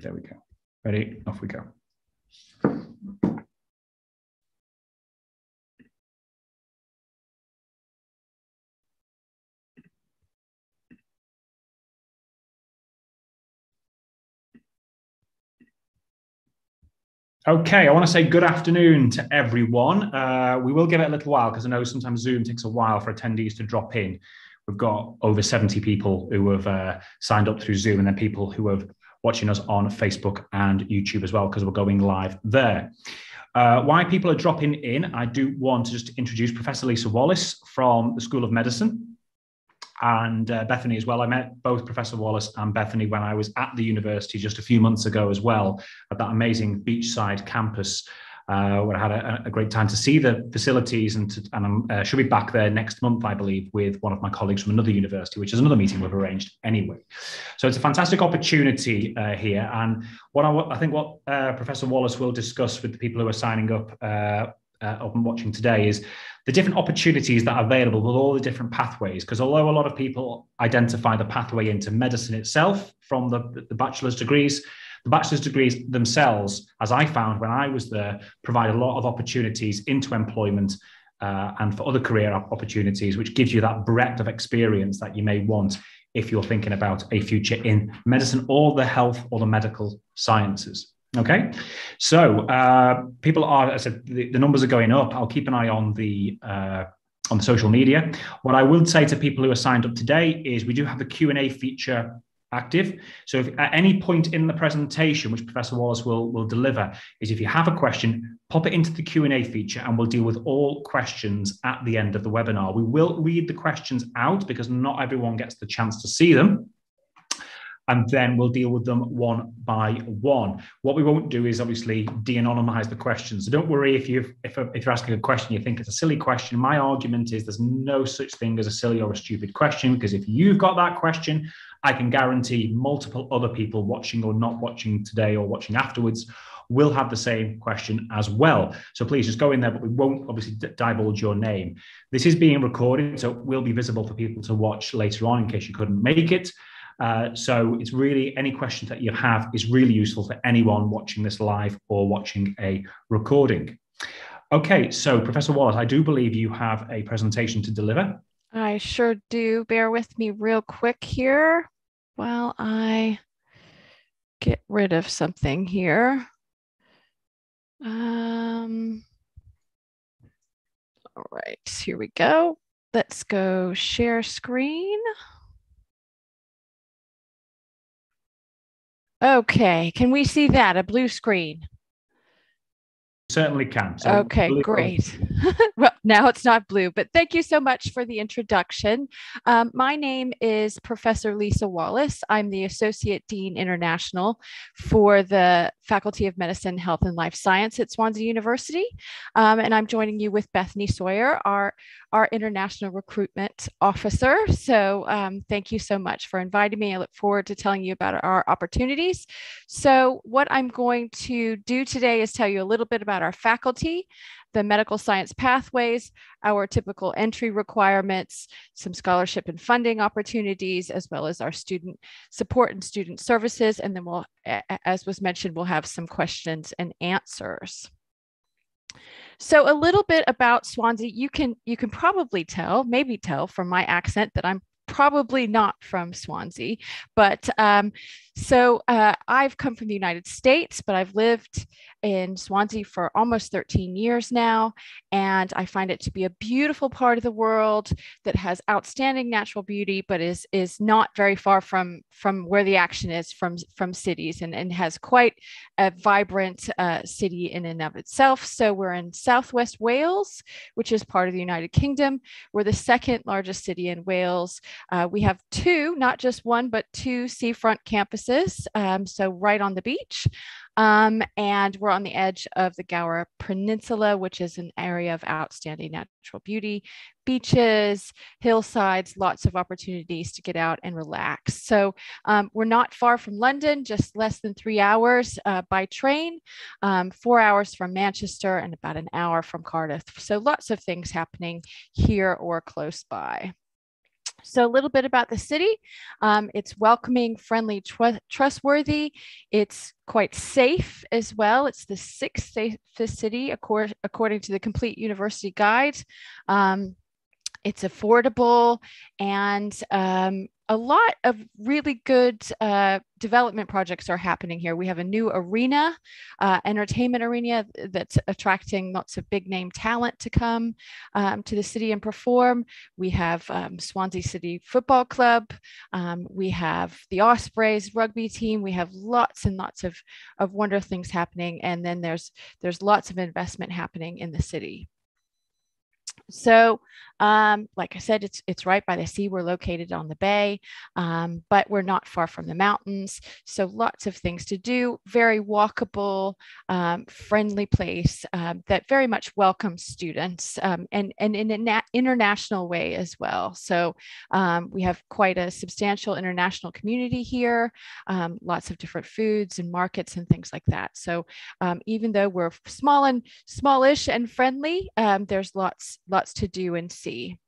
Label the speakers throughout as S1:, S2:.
S1: There we go. Ready? Off we go. Okay, I want to say good afternoon to everyone. Uh, we will give it a little while because I know sometimes Zoom takes a while for attendees to drop in. We've got over 70 people who have uh, signed up through Zoom and then people who are watching us on Facebook and YouTube as well because we're going live there. Uh, why people are dropping in, I do want to just introduce Professor Lisa Wallace from the School of Medicine and uh, Bethany as well. I met both Professor Wallace and Bethany when I was at the university just a few months ago as well at that amazing beachside campus. Uh, where I had a, a, great time to see the facilities, and, to, and I uh, should be back there next month, I believe, with one of my colleagues from another university, which is another meeting we've arranged anyway. So it's a fantastic opportunity uh, here, and what I, I think what uh, Professor Wallace will discuss with the people who are signing up uh, uh, watching today is the different opportunities that are available with all the different pathways. Because although a lot of people identify the pathway into medicine itself from the, the bachelor's degrees, the bachelor's degrees themselves, as I found when I was there, provide a lot of opportunities into employment uh, and for other career opportunities, which gives you that breadth of experience that you may want if you're thinking about a future in medicine or the health or the medical sciences. Okay, so uh, people are, I said, the, the, numbers are going up. I'll keep an eye on the uh, on the social media. What I will say to people who are signed up today is we do have A feature active. So if at any point in the presentation, which Professor Wallace will, will deliver, is if you have a question, pop it into the Q&A feature and we'll deal with all questions at the end of the webinar. We will read the questions out because not everyone gets the chance to see them and then we'll deal with them one by one. What we won't do is obviously de-anonymize the questions. So don't worry if you if, if you're asking a question you think it's a silly question. My argument is there's no such thing as a silly or a stupid question because if you've got that question, I can guarantee multiple other people watching or not watching today or watching afterwards will have the same question as well. So please just go in there, but we won't obviously divulge your name. This is being recorded, so it will be visible for people to watch later on in case you couldn't make it. Uh, so it's really any questions that you have is really useful for anyone watching this live or watching a recording. Okay, so Professor Wallace, I do believe you have a presentation to deliver.
S2: I sure do. Bear with me real quick here while I get rid of something here. Um, all right, here we go. Let's go share screen. Okay, can we see that? A blue screen?
S1: Certainly can.
S2: So okay, great. well, now it's not blue, but thank you so much for the introduction. Um, my name is Professor Lisa Wallace. I'm the Associate Dean International for the Faculty of Medicine, Health, and Life Science at Swansea University. Um, and I'm joining you with Bethany Sawyer, our, our International Recruitment Officer. So um, thank you so much for inviting me. I look forward to telling you about our opportunities. So what I'm going to do today is tell you a little bit about our faculty, the medical science pathways, our typical entry requirements, some scholarship and funding opportunities, as well as our student support and student services. And then we'll, as was mentioned, we'll have some questions and answers. So a little bit about Swansea, you can you can probably tell, maybe tell from my accent that I'm probably not from Swansea, but um, so uh, I've come from the United States, but I've lived in Swansea for almost 13 years now. And I find it to be a beautiful part of the world that has outstanding natural beauty, but is, is not very far from, from where the action is from, from cities and, and has quite a vibrant uh, city in and of itself. So we're in Southwest Wales, which is part of the United Kingdom. We're the second largest city in Wales. Uh, we have two, not just one, but two seafront campuses um, so right on the beach. Um, and we're on the edge of the Gower Peninsula, which is an area of outstanding natural beauty, beaches, hillsides, lots of opportunities to get out and relax. So um, we're not far from London, just less than three hours uh, by train, um, four hours from Manchester, and about an hour from Cardiff. So lots of things happening here or close by. So, a little bit about the city. Um, it's welcoming, friendly, tr- trustworthy. It's quite safe as well. It's the sixth safest city according, according to the Complete University Guide. Um, it's affordable and um, a lot of really good uh, development projects are happening here. We have a new arena, uh, entertainment arena that's attracting lots of big name talent to come um, to the city and perform. We have um, Swansea City Football Club. Um, we have the Ospreys rugby team. We have lots and lots of, of wonderful things happening. And then there's, there's lots of investment happening in the city. So, um, like I said, it's it's right by the sea. We're located on the bay, um, but we're not far from the mountains. So lots of things to do. Very walkable, um, friendly place um, that very much welcomes students um, and and in an international way as well. So um, we have quite a substantial international community here. lots of different foods and markets and things like that. So even though we're small and smallish and friendly, there's lots lots to do and see.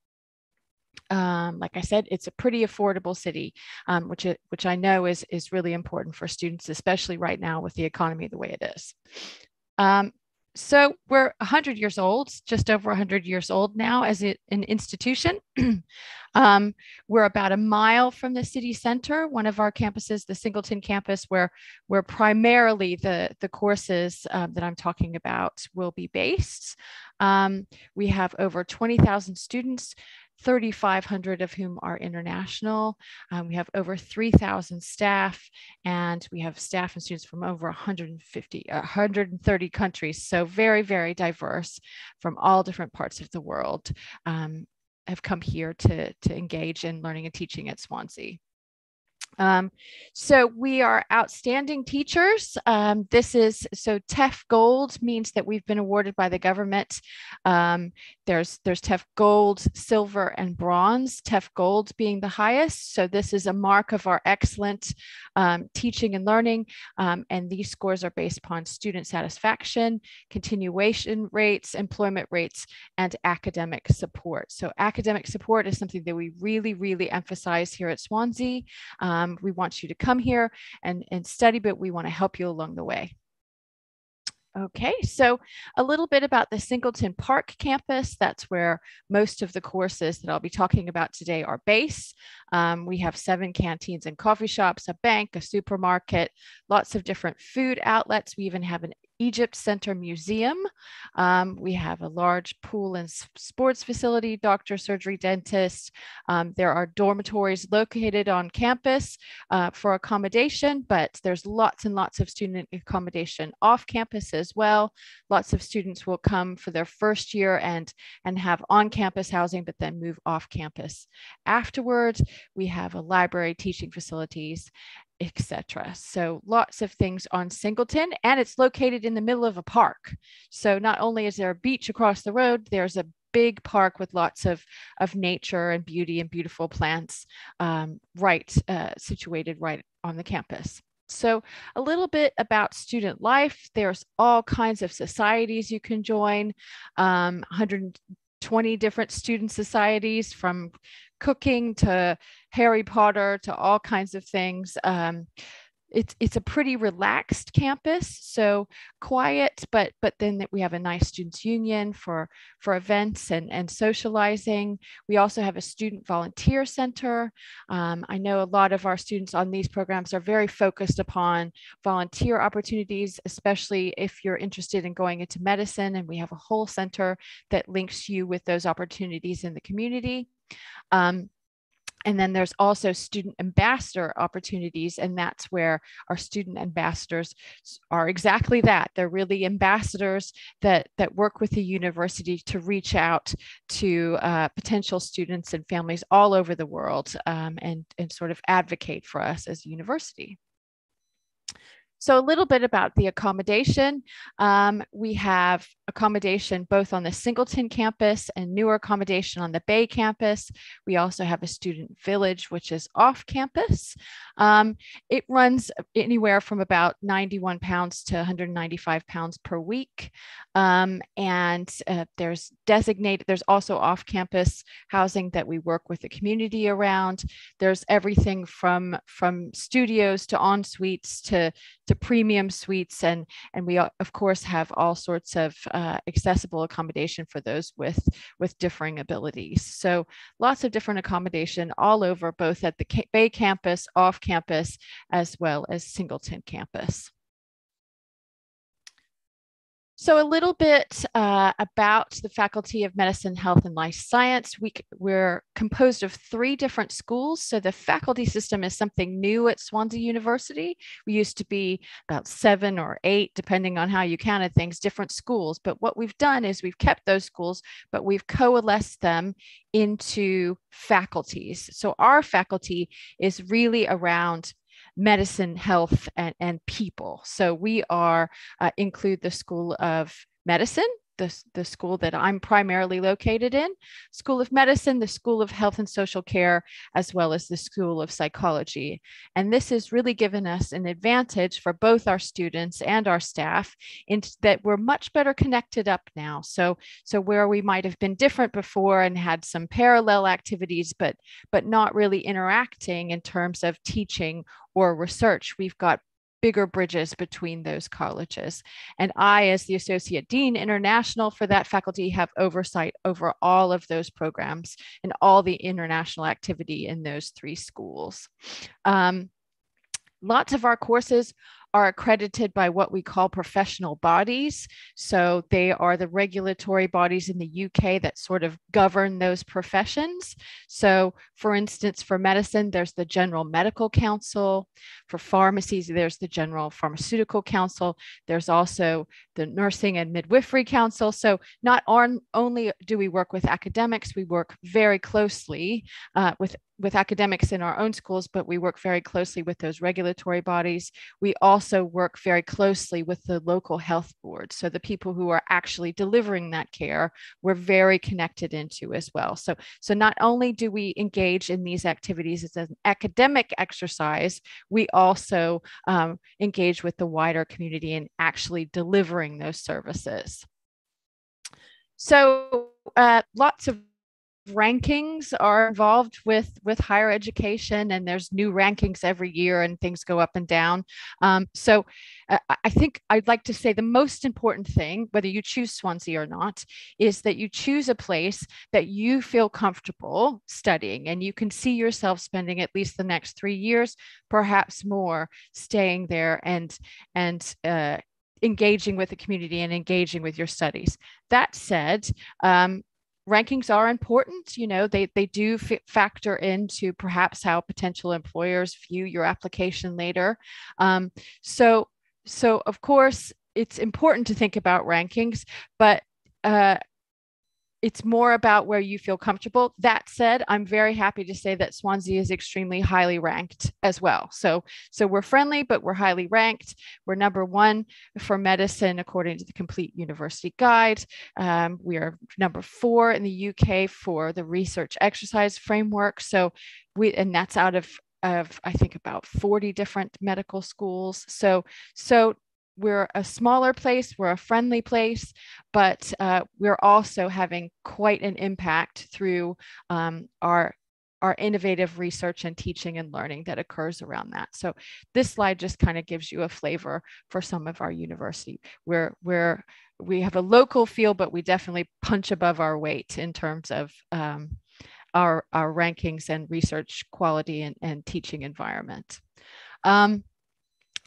S2: Um, like I said, it's a pretty affordable city, um, which it, which I know is is really important for students, especially right now with the economy the way it is. Um, so we're 100 years old, just over 100 years old now as an institution. um, we're about a mile from the city center. One of our campuses, the Singleton campus, where where primarily the the courses uh, that I'm talking about will be based. Um, we have over 20,000 students 3,500 of whom are international. Um, we have over 3,000 staff, and we have staff and students from over 150, 130 countries. So very, very diverse from all different parts of the world um, have come here to, to engage in learning and teaching at Swansea. Um, so we are outstanding teachers. Um, this is so TEF Gold means that we've been awarded by the government. Um, there's there's TEF Gold, Silver, and Bronze. TEF Gold being the highest. So this is a mark of our excellent um, teaching and learning. Um, and these scores are based upon student satisfaction, continuation rates, employment rates, and academic support. So academic support is something that we really really emphasize here at Swansea. Um, we want you to come here and, and study, but we want to help you along the way. Okay, so a little bit about the Singleton Park campus. That's where most of the courses that I'll be talking about today are based. Um, we have seven canteens and coffee shops, a bank, a supermarket, lots of different food outlets. We even have an Egypt Center Museum. Um, we have a large pool and sports facility, doctor, surgery, dentist. Um, there are dormitories located on campus uh, for accommodation, but there's lots and lots of student accommodation off campus as well. Lots of students will come for their first year and, and have on campus housing, but then move off campus. Afterwards, we have a library, teaching facilities, etc. So lots of things on Singleton, and it's located in the middle of a park. So not only is there a beach across the road, there's a big park with lots of, of nature and beauty and beautiful plants um, right uh, situated right on the campus. So a little bit about student life. There's all kinds of societies you can join, um, 120 different student societies from cooking to Harry Potter to all kinds of things. Um, it's it's a pretty relaxed campus so quiet but but then we have a nice students union for for events and and socializing. We also have a student volunteer center. Um, i know a lot of our students on these programs are very focused upon volunteer opportunities especially if you're interested in going into medicine and we have a whole center that links you with those opportunities in the community um, and then there's also student ambassador opportunities and that's where our student ambassadors are exactly that they're really ambassadors that that work with the university to reach out to uh, potential students and families all over the world um, and and sort of advocate for us as a university so a little bit about the accommodation. Um, we have accommodation both on the Singleton campus and newer accommodation on the Bay campus. We also have a student village, which is off campus. Um, it runs anywhere from about 91 pounds to 195 pounds per week. Um, and uh, there's designated, there's also off campus housing that we work with the community around. There's everything from, from studios to en suites to, to premium suites. And, and we, of course, have all sorts of uh, Uh, accessible accommodation for those with, with differing abilities. So lots of different accommodation all over, both at the Bay campus, off campus, as well as Singleton campus. So a little bit uh, about the Faculty of Medicine, Health, and Life Science. We, we're composed of three different schools. So the faculty system is something new at Swansea University. We used to be about seven or eight, depending on how you counted things, different schools. But what we've done is we've kept those schools, but we've coalesced them into faculties. So our faculty is really around medicine, health, and, and people. So we are uh, include the School of Medicine, the, the school that I'm primarily located in, School of Medicine, the School of Health and Social Care, as well as the School of Psychology. And this has really given us an advantage for both our students and our staff in that we're much better connected up now. So, so where we might have been different before and had some parallel activities, but, but not really interacting in terms of teaching or research, we've got bigger bridges between those colleges. And I, as the Associate Dean International for that faculty, have oversight over all of those programs and all the international activity in those three schools. Um, lots of our courses are accredited by what we call professional bodies. So they are the regulatory bodies in the UK that sort of govern those professions. So, for instance, for medicine, there's the General Medical Council. For pharmacies, there's the General Pharmaceutical Council. There's also the Nursing and Midwifery Council. So, not on, only do we work with academics, we work very closely uh, with with academics in our own schools, but we work very closely with those regulatory bodies. We also work very closely with the local health boards. So the people who are actually delivering that care, we're very connected into as well. So, so not only do we engage in these activities as an academic exercise, we also um, engage with the wider community in actually delivering those services. So uh, lots of rankings are involved with with higher education and there's new rankings every year and things go up and down um, so uh, i think i'd like to say the most important thing whether you choose swansea or not is that you choose a place that you feel comfortable studying and you can see yourself spending at least the next three years perhaps more staying there and and uh, engaging with the community and engaging with your studies. That said, um, rankings are important you know they they do f- factor into perhaps how potential employers view your application later. Um, so so of course it's important to think about rankings but uh, it's more about where you feel comfortable. That said, I'm very happy to say that Swansea is extremely highly ranked as well. So, so we're friendly, but we're highly ranked. We're number one for medicine according to the Complete University Guide. Um, we are number four in the UK for the research exercise framework. So we, and that's out of of I think about 40 different medical schools. So so we're a smaller place, we're a friendly place, but uh, we're also having quite an impact through um, our our innovative research and teaching and learning that occurs around that. So this slide just kind of gives you a flavor for some of our university. We're, we're, we have a local feel, but we definitely punch above our weight in terms of um, our, our rankings and research quality and, and teaching environment. Um,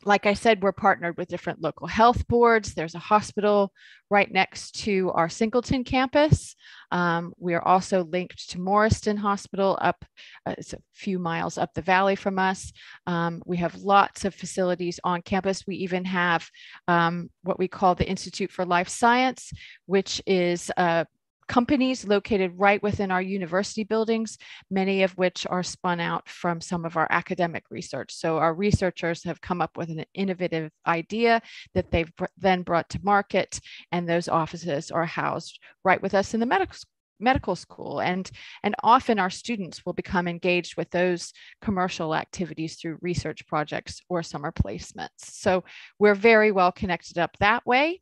S2: like I said, we're partnered with different local health boards. There's a hospital right next to our Singleton campus. Um, we are also linked to Morriston Hospital up, uh, it's a few miles up the valley from us. Um, we have lots of facilities on campus. We even have um, what we call the Institute for Life Science, which is a companies located right within our university buildings, many of which are spun out from some of our academic research. So our researchers have come up with an innovative idea that they've then brought to market, and those offices are housed right with us in the medical medical school. And and often our students will become engaged with those commercial activities through research projects or summer placements. So we're very well connected up that way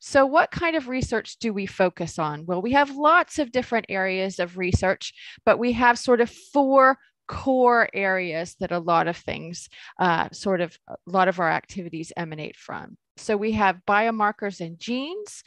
S2: so, what kind of research do we focus on? Well, we have lots of different areas of research, but we have sort of four core areas that a lot of things, uh, sort of a lot of our activities emanate from. So, we have biomarkers and genes.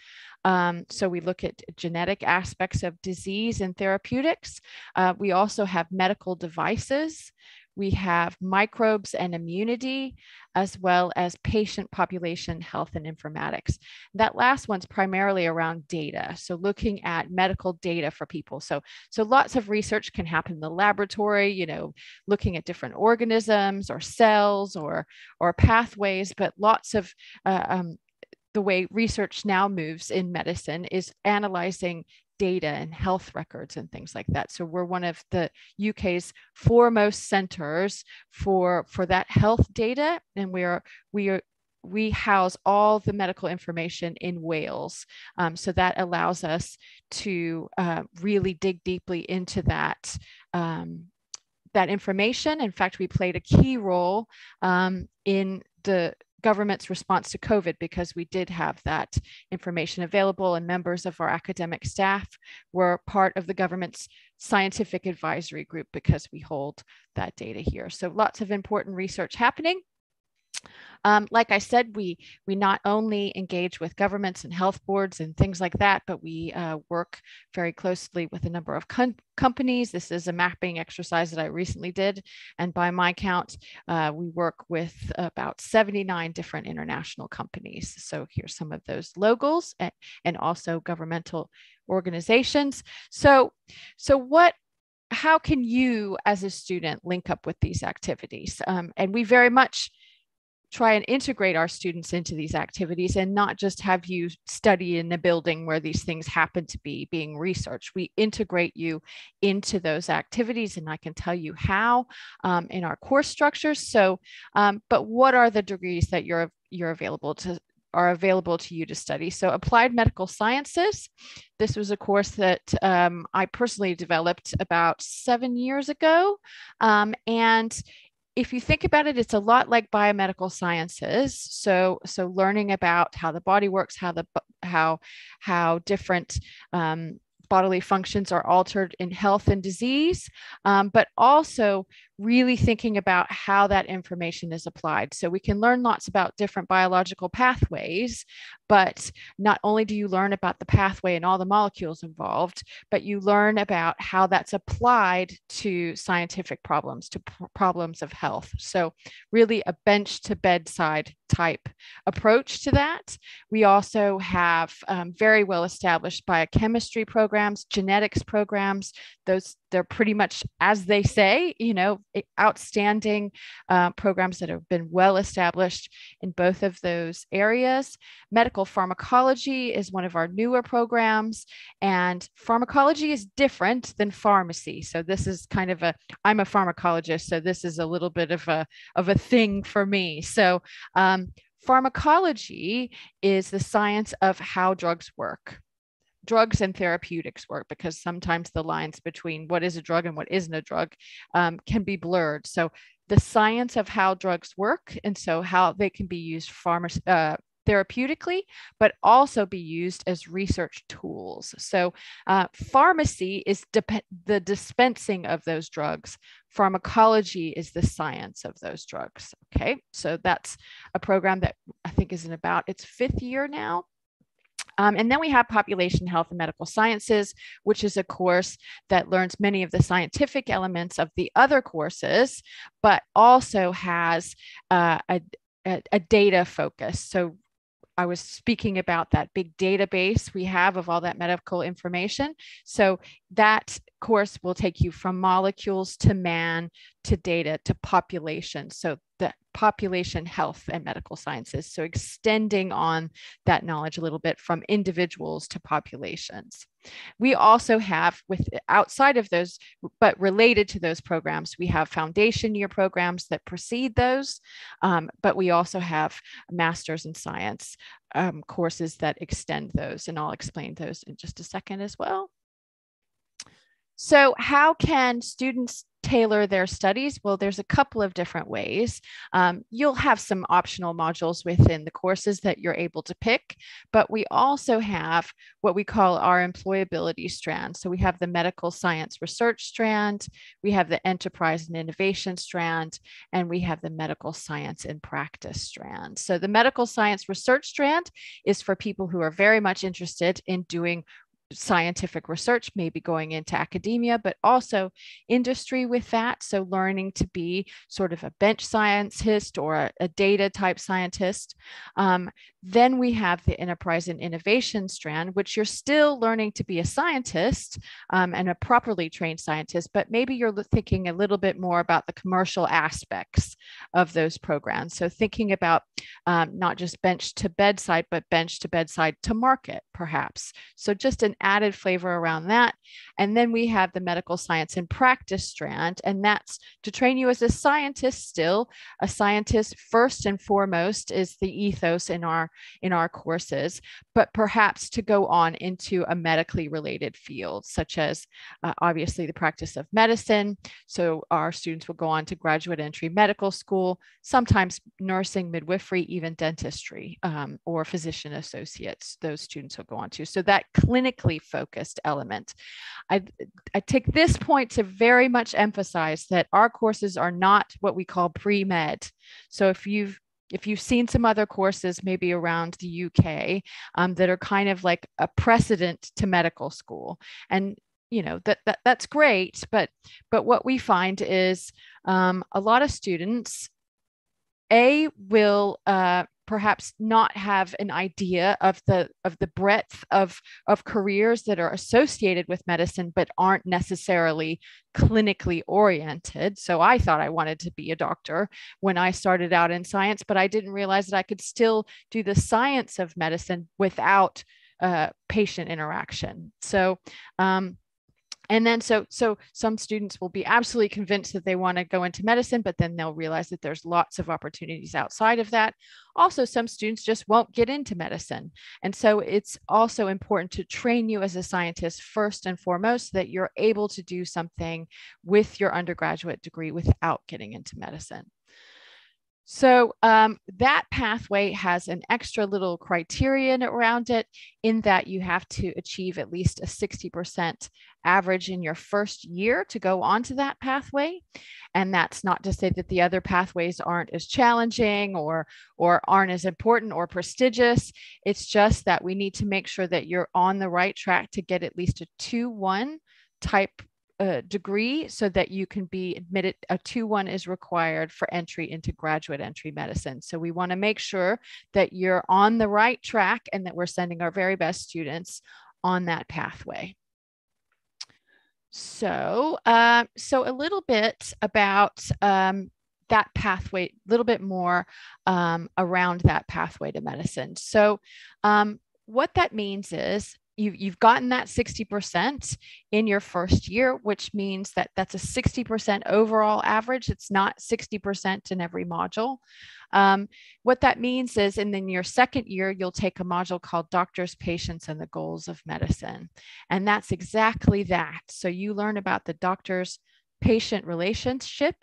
S2: Um, so we look at genetic aspects of disease and therapeutics. Uh, we also have medical devices we have microbes and immunity, as well as patient population health and informatics. That last one's primarily around data. So looking at medical data for people. So, so lots of research can happen in the laboratory, you know, looking at different organisms or cells or, or pathways, but lots of uh, um, the way research now moves in medicine is analyzing data and health records and things like that. So we're one of the UK's foremost centers for for that health data, and we are we are we house all the medical information in Wales. Um, so that allows us to uh, really dig deeply into that. Um, that information. In fact, we played a key role um, in the government's response to COVID because we did have that information available, and members of our academic staff were part of the government's scientific advisory group because we hold that data here. So lots of important research happening. Um, like I said, we we not only engage with governments and health boards and things like that, but we uh, work very closely with a number of companies. This is a mapping exercise that I recently did, and by my count, uh, we work with about 79 different international companies. So here's some of those logos and, and also governmental organizations. So so what how can you as a student link up with these activities? Um, and we very much try and integrate our students into these activities and not just have you study in the building where these things happen to be being researched. We integrate you into those activities, and I can tell you how um, in our course structures. So, um, but what are the degrees that you're you're available to are available to you to study. So, applied medical sciences. This was a course that um, I personally developed about seven years ago, um, and if you think about it, it's a lot like biomedical sciences. So, so learning about how the body works, how the how how different um, bodily functions are altered in health and disease, um, but also really thinking about how that information is applied. So we can learn lots about different biological pathways, but not only do you learn about the pathway and all the molecules involved, but you learn about how that's applied to scientific problems, to pr- problems of health. So, really, a bench to bedside type approach to that. We also have um, very well established biochemistry programs, genetics programs. Those they're pretty much as they say, you know, outstanding uh, programs that have been well established in both of those areas. Medical pharmacology is one of our newer programs, and pharmacology is different than pharmacy. So this is kind of a I'm a pharmacologist, so this is a little bit of a of a thing for me. So um, pharmacology is the science of how drugs work drugs and therapeutics work because sometimes the lines between what is a drug and what isn't a drug um, can be blurred. So the science of how drugs work and so how they can be used pharma, uh, therapeutically, but also be used as research tools. So, uh, pharmacy is dep- the dispensing of those drugs. Pharmacology is the science of those drugs. Okay, so that's a program that I think is in about its fifth year now. Um, and then we have population health and medical sciences, which is a course that learns many of the scientific elements of the other courses, but also has uh, a, a, a data focus. So I was speaking about that big database we have of all that medical information. So that course will take you from molecules to man to data to population. So the population health and medical sciences. So extending on that knowledge a little bit from individuals to populations. We also have with outside of those, but related to those programs, we have foundation year programs that precede those, um, but we also have masters in science um, courses that extend those, and I'll explain those in just a second as well. So how can students tailor their studies? Well, there's a couple of different ways. Um, you'll have some optional modules within the courses that you're able to pick, but we also have what we call our employability strand. So we have the medical science research strand, we have the enterprise and innovation strand, and we have the medical science and practice strand. So the medical science research strand is for people who are very much interested in doing scientific research, maybe going into academia, but also industry with that. So, learning to be sort of a bench scientist or a, a data type scientist. Um, then we have the enterprise and innovation strand, which you're still learning to be a scientist um, and a properly trained scientist, but maybe you're thinking a little bit more about the commercial aspects of those programs. So, thinking about um, not just bench to bedside, but bench to bedside to market, perhaps. So, just an added flavor around that. And then we have the medical science and practice strand, and that's to train you as a scientist still. A scientist, first and foremost, is the ethos in our in our courses, but perhaps to go on into a medically related field, such as uh, obviously the practice of medicine. So our students will go on to graduate entry medical school, sometimes nursing, midwifery, even dentistry, um, or physician associates. Those students will go on to. So that clinically focused element. I, I take this point to very much emphasize that our courses are not what we call pre-med. So if you've if you've seen some other courses maybe around the UK um, that are kind of like a precedent to medical school. And you know that, that that's great but but what we find is um, a lot of students a will uh, perhaps not have an idea of the of the breadth of of careers that are associated with medicine but aren't necessarily clinically oriented. So i thought i wanted to be a doctor when i started out in science but i didn't realize that i could still do the science of medicine without uh, patient interaction. So um, and then so so some students will be absolutely convinced that they want to go into medicine but then they'll realize that there's lots of opportunities outside of that. Also some students just won't get into medicine. And so it's also important to train you as a scientist first and foremost so that you're able to do something with your undergraduate degree without getting into medicine so um, that pathway has an extra little criterion around it in that you have to achieve at least a 60% average in your first year to go onto that pathway. And that's not to say that the other pathways aren't as challenging or, or aren't as important or prestigious. It's just that we need to make sure that you're on the right track to get at least a 2-1 type degree so that you can be admitted. A 2 1 is required for entry into graduate entry medicine. So we want to make sure that you're on the right track and that we're sending our very best students on that pathway. So, uh, so a little bit about um, that pathway, a little bit more um, around that pathway to medicine. So, um, what that means is you, you've gotten that 60% in your first year, which means that that's a 60% overall average. It's not 60% in every module. Um, what that means is, and then your second year, you'll take a module called Doctors, Patients, and the Goals of Medicine. And that's exactly that. So you learn about the doctors, patient relationship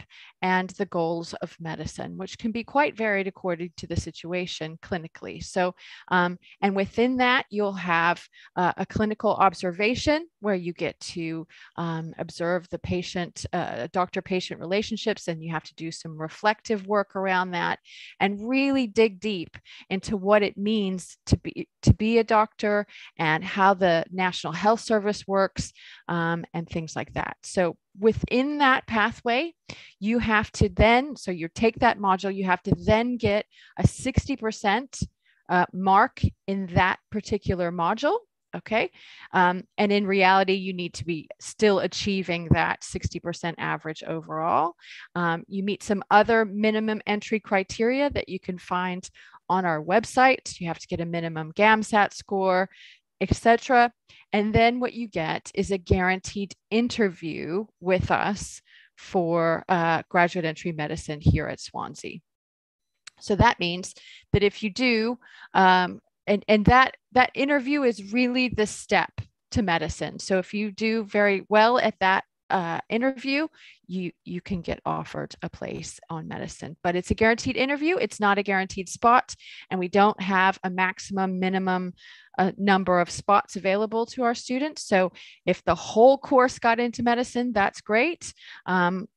S2: and the goals of medicine, which can be quite varied according to the situation clinically. So, um, and within that, you'll have uh, a clinical observation where you get to um, observe the patient, uh, doctor patient relationships, and you have to do some reflective work around that and really dig deep into what it means to be, to be a doctor and how the National Health Service works um, and things like that. So, within that pathway, you have to then, so you take that module, you have to then get a 60% uh, mark in that particular module Okay. Um, and in reality, you need to be still achieving that 60% average overall. Um, you meet some other minimum entry criteria that you can find on our website. You have to get a minimum GAMSAT score, etc. And then what you get is a guaranteed interview with us for uh, graduate entry medicine here at Swansea. So that means that if you do um, and and that that interview is really the step to medicine so if you do very well at that uh, interview you you can get offered a place on medicine but it's a guaranteed interview. It's not a guaranteed spot and we don't have a maximum minimum uh, number of spots available to our students. So if the whole course got into medicine that's great. Um,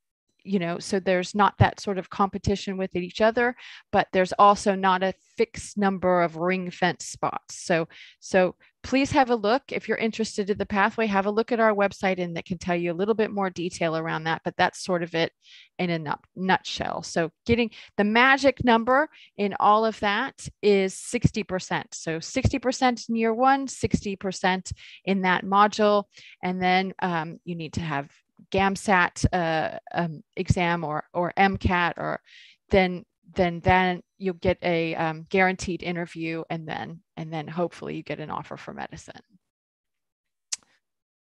S2: you know so there's not that sort of competition with each other but there's also not a fixed number of ring fence spots. So so please have a look if you're interested in the pathway. Have a look at our website and that can tell you a little bit more detail around that but that's sort of it in a nutshell. So getting the magic number in all of that is 60% so 60% in year one 60% in that module. And then um, you need to have GAMSAT uh, um, exam or or MCAT, or then then then you'll get a um, guaranteed interview, and then and then hopefully you get an offer for medicine.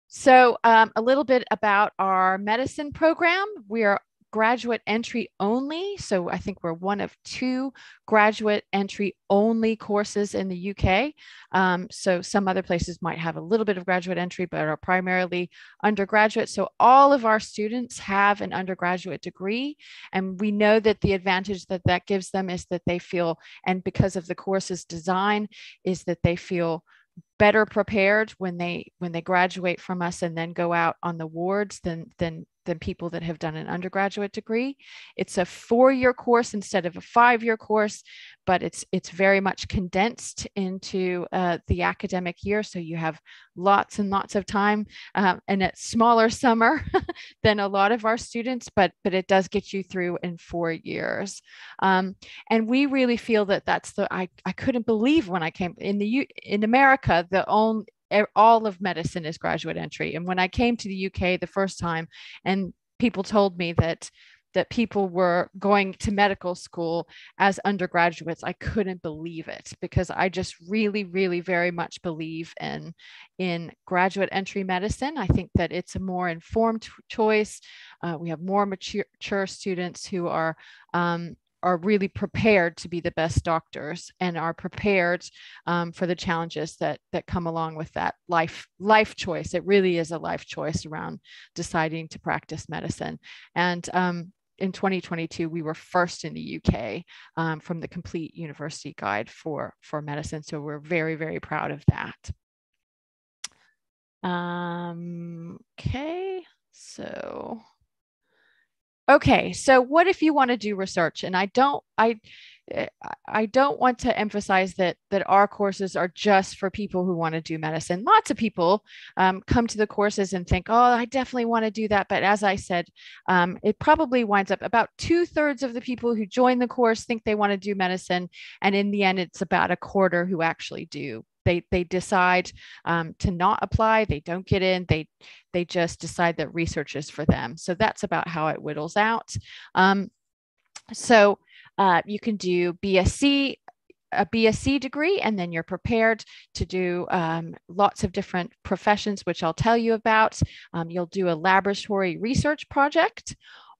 S2: So um, a little bit about our medicine program. We are graduate entry only. So I think we're one of two graduate entry only courses in the UK. Um, so some other places might have a little bit of graduate entry, but are primarily undergraduate. So all of our students have an undergraduate degree. And we know that the advantage that that gives them is that they feel, and because of the course's design, is that they feel better prepared when they when they graduate from us and then go out on the wards than than than people that have done an undergraduate degree. It's a four-year course instead of a five-year course, but it's it's very much condensed into uh, the academic year. So you have lots and lots of time, um, and it's smaller summer than a lot of our students, but but it does get you through in four years. Um, and we really feel that that's the I I couldn't believe when I came in the in America the only all of medicine is graduate entry. And when I came to the UK the first time, and people told me that that people were going to medical school as undergraduates i couldn't believe it because i just really really very much believe in in graduate entry medicine i think that it's a more informed choice uh, we have more mature, mature students who are um, are really prepared to be the best doctors and are prepared um, for the challenges that that come along with that life life choice. It really is a life choice around deciding to practice medicine. And um, in 2022, we were first in the UK um, from the Complete University Guide for for medicine. So we're very very proud of that. Um, okay, so okay so what if you want to do research? And i don't i eh, i don't want to emphasize that that our courses are just for people who want to do medicine. Lots of people um, come to the courses and think oh i definitely want to do that. But as i said um, it probably winds up about two-thirds of the people who join the course think they want to do medicine and in the end it's about a quarter who actually do they they decide um, to not apply they don't get in they they just decide that research is for them. So that's about how it whittles out. Um, so uh, you can do bsc a BSc degree, and then you're prepared to do um, lots of different professions, which I'll tell you about. Um, you'll do a laboratory research project,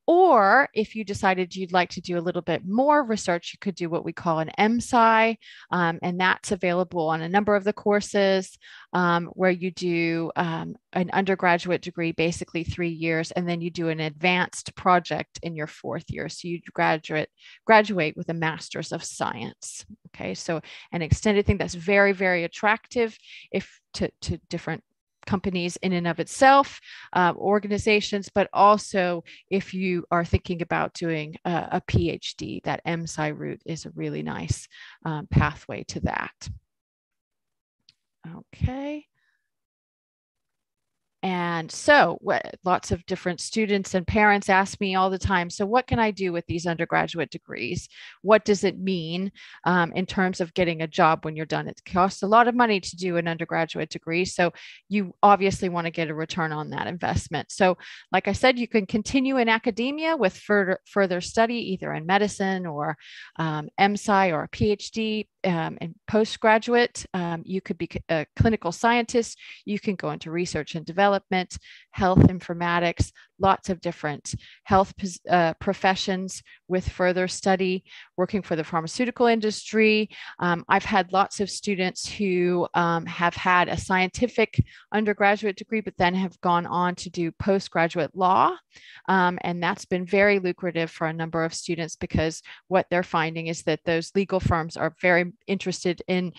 S2: or if you decided you'd like to do a little bit more research, you could do what we call an MSci, um, and that's available on a number of the courses um, where you do um, an undergraduate degree, basically three years, and then you do an advanced project in your fourth year. So you graduate graduate with a master's of science. Okay, so an extended thing that's very very attractive if to, to different companies in and of itself, uh, organizations, but also if you are thinking about doing a, a PhD, that MSci route is a really nice um, pathway to that. Okay. And so, what, lots of different students and parents ask me all the time so, what can I do with these undergraduate degrees? What does it mean um, in terms of getting a job when you're done? It costs a lot of money to do an undergraduate degree. So, you obviously want to get a return on that investment. So, like I said, you can continue in academia with further, further study, either in medicine or um, or a PhD um, and postgraduate, um, you could be a clinical scientist. You can go into research and development, health informatics, lots of different health uh, professions with further study, working for the pharmaceutical industry. Um, I've had lots of students who um, have had a scientific undergraduate degree, but then have gone on to do postgraduate law. Um, and that's been very lucrative for a number of students because what they're finding is that those legal firms are very interested in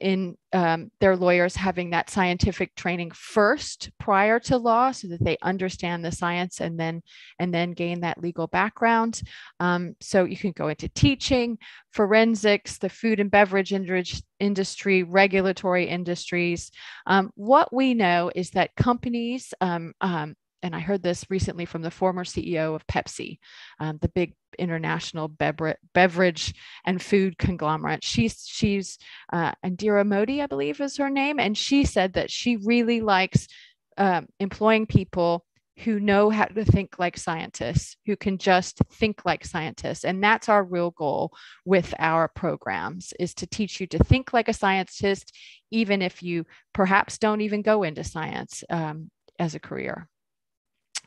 S2: in um, their lawyers having that scientific training first prior to law so that they understand the science and then and then gain that legal background. Um, so you can go into teaching forensics the food and beverage industry regulatory industries. Um, what we know is that companies um, um, and I heard this recently from the former CEO of Pepsi, um, the big international beverage and food conglomerate. She's she's uh, Indira Modi, I believe, is her name, and she said that she really likes um, employing people who know how to think like scientists, who can just think like scientists. And that's our real goal with our programs is to teach you to think like a scientist, even if you perhaps don't even go into science um, as a career.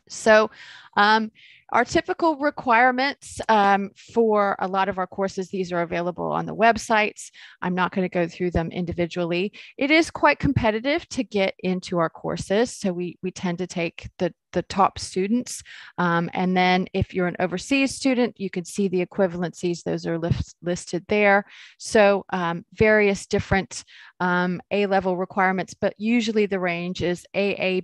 S2: So um, our typical requirements um, for a lot of our courses, these are available on the websites. I'm not going to go through them individually. It is quite competitive to get into our courses. So we, we tend to take the, the top students. Um, and then if you're an overseas student, you can see the equivalencies. Those are list, listed there. So um, various different um, A-level requirements, but usually the range is AA,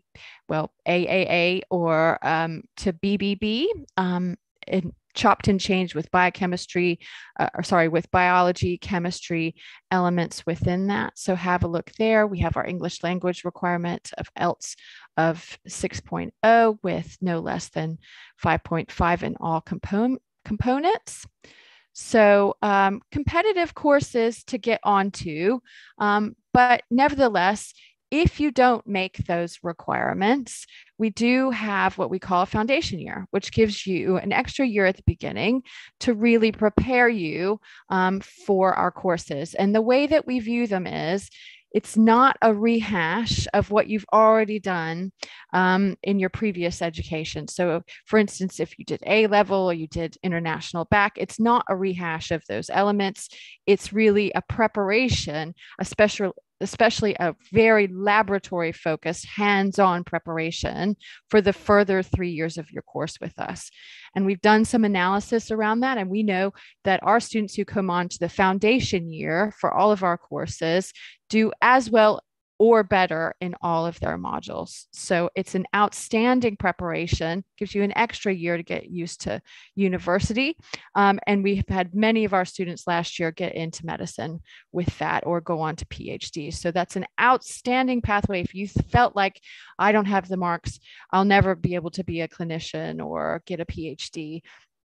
S2: well, AAA or um, to BBB. Um, and chopped and changed with biochemistry, uh, or sorry, with biology, chemistry elements within that. So have a look there. We have our English language requirement of IELTS of 6.0 with no less than 5.5 in all component components. So um, competitive courses to get onto, um, but nevertheless, if you don't make those requirements, we do have what we call a foundation year, which gives you an extra year at the beginning to really prepare you um, for our courses. And the way that we view them is it's not a rehash of what you've already done um, in your previous education. So, for instance, if you did A level or you did international bacc, it's not a rehash of those elements. It's really a preparation, a special especially a very laboratory focused hands-on preparation for the further three years of your course with us. And we've done some analysis around that and we know that our students who come on to the foundation year for all of our courses do as well or better in all of their modules. So it's an outstanding preparation, gives you an extra year to get used to university. Um, and we have had many of our students last year get into medicine with that or go on to PhD. So that's an outstanding pathway. If you felt like I don't have the marks, I'll never be able to be a clinician or get a PhD,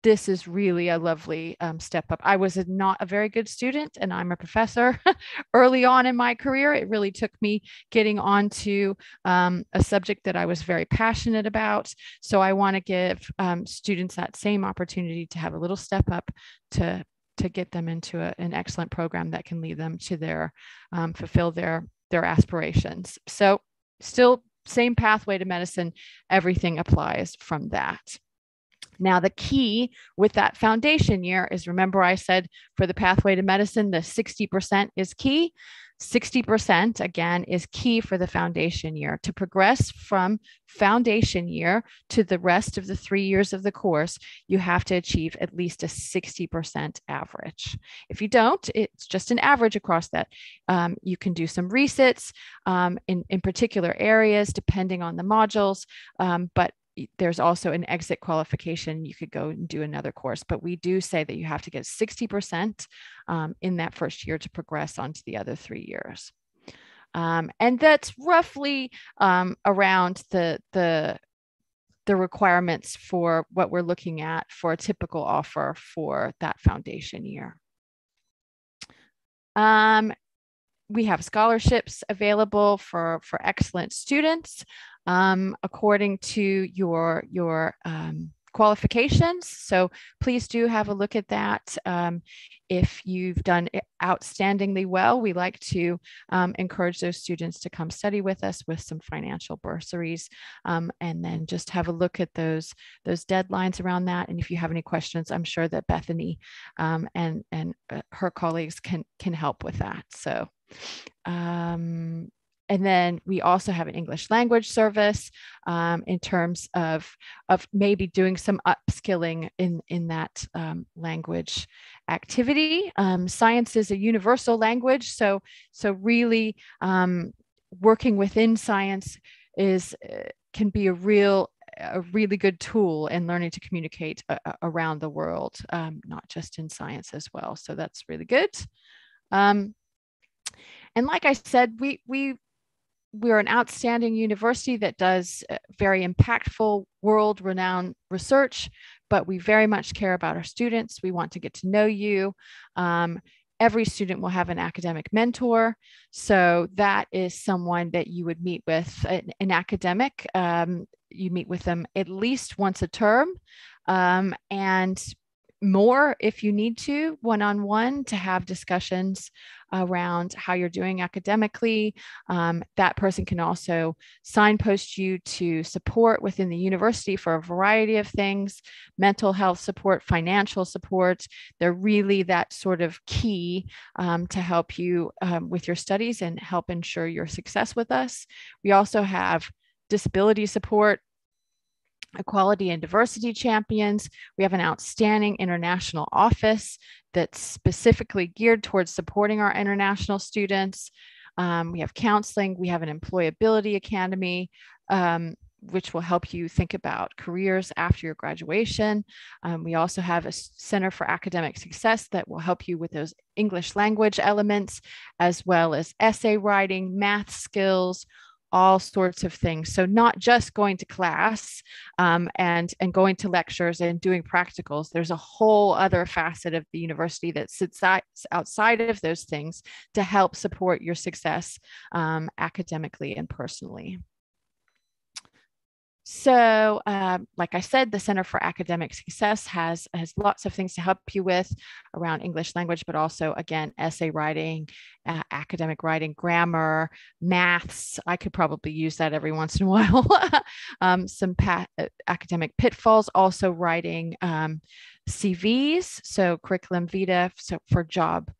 S2: this is really a lovely um, step up. I was a, not a very good student, and I'm a professor. Early on in my career, it really took me getting onto um, a subject that I was very passionate about. So I want to give um, students that same opportunity to have a little step up to to get them into a, an excellent program that can lead them to their um, fulfill their their aspirations. So still same pathway to medicine. Everything applies from that. Now, the key with that foundation year is remember, I said for the pathway to medicine, the 60% is key. 60% again is key for the foundation year. To progress from foundation year to the rest of the three years of the course, you have to achieve at least a 60% average. If you don't, it's just an average across that. Um, you can do some resits um, in, in particular areas depending on the modules, um, but there's also an exit qualification. You could go and do another course, but we do say that you have to get 60% um, in that first year to progress onto the other three years. Um, and that's roughly um, around the, the, the requirements for what we're looking at for a typical offer for that foundation year. Um, we have scholarships available for, for excellent students um, according to your, your um, qualifications. So please do have a look at that. Um, if you've done outstandingly well, we like to um, encourage those students to come study with us with some financial bursaries um, and then just have a look at those, those deadlines around that. And if you have any questions, I'm sure that Bethany um, and, and uh, her colleagues can, can help with that. So um, and then we also have an English language service um, in terms of, of maybe doing some upskilling in, in that um, language activity. Um, science is a universal language, so, so really um, working within science is uh, can be a real a really good tool in learning to communicate uh, around the world, um, not just in science as well. So that's really good. Um, and like I said, we we we're an outstanding university that does very impactful, world renowned research, but we very much care about our students. We want to get to know you. Um, every student will have an academic mentor. So that is someone that you would meet with, an, an academic. Um, you meet with them at least once a term. Um, and more if you need to one on one to have discussions around how you're doing academically. Um, that person can also signpost you to support within the university for a variety of things mental health support, financial support. They're really that sort of key um, to help you um, with your studies and help ensure your success with us. We also have disability support equality and diversity champions. We have an outstanding international office that's specifically geared towards supporting our international students. Um, we have counseling, we have an employability academy, um, which will help you think about careers after your graduation. Um, we also have a Center for Academic Success that will help you with those English language elements, as well as essay writing, math skills, all sorts of things. So not just going to class um, and and going to lectures and doing practicals. There's a whole other facet of the university that sits outside of those things to help support your success um, academically and personally. So, um, like I said, the Center for Academic Success has, has lots of things to help you with around English language, but also, again, essay writing, uh, academic writing, grammar, maths. I could probably use that every once in a while. um, some pa- uh, academic pitfalls, also writing um, CVs, so curriculum vitae so for job